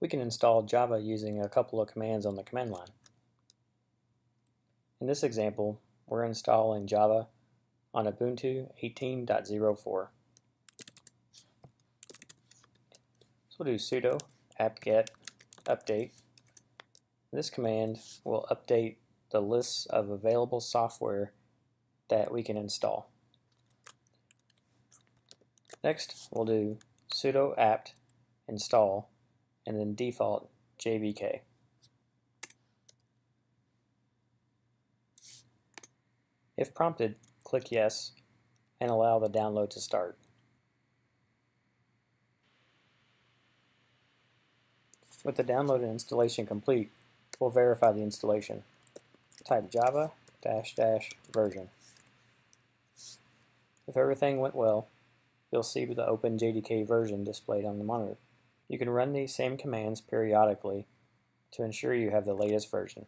We can install Java using a couple of commands on the command line. In this example, we're installing Java on Ubuntu 18.04. So we'll do sudo apt-get update. This command will update the lists of available software that we can install. Next, we'll do sudo apt install and then default JDK. If prompted, click Yes and allow the download to start. With the download and installation complete, we'll verify the installation. Type java dash dash version. If everything went well, you'll see the OpenJDK version displayed on the monitor. You can run these same commands periodically to ensure you have the latest version.